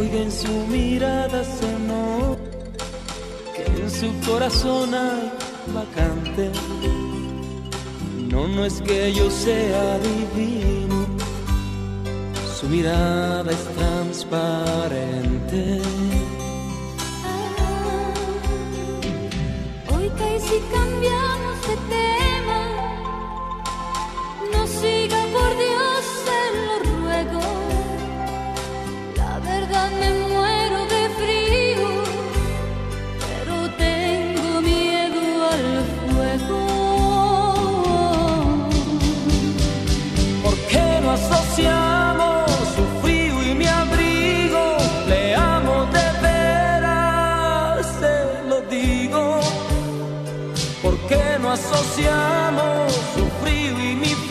oiga en su mirada sonó que en su corazón hay vacante. No, no es que yo sea divino, su mirada es transparente. associamos o frio e me.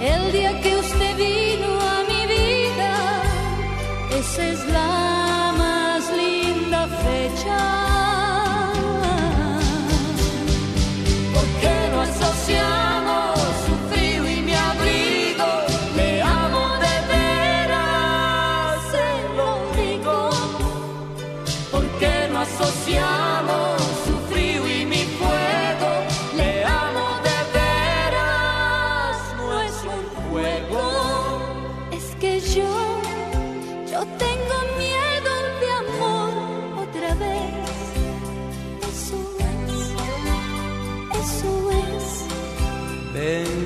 El día que usted vino a mi vida, esa es la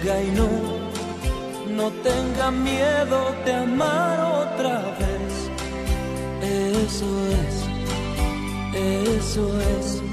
y no, no tenga miedo de amar otra vez. Eso es, eso es.